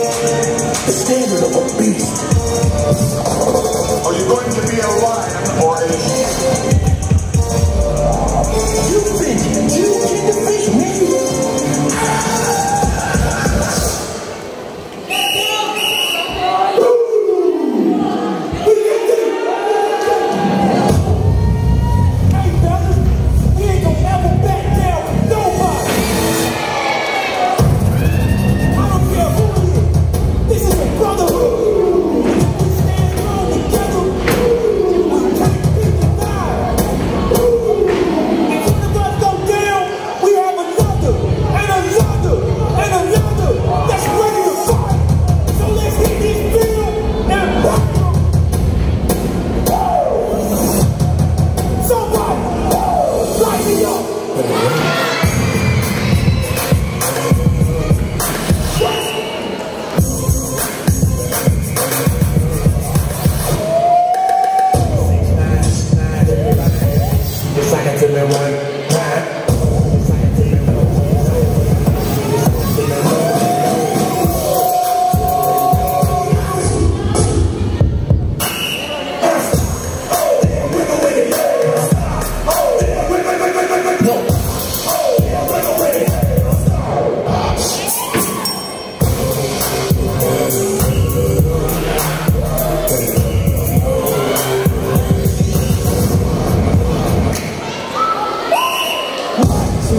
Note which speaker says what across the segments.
Speaker 1: the standard of a beast.
Speaker 2: Are you going to be a lion or a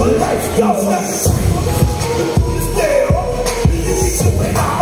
Speaker 2: life, y'all. Stay up. You need to win.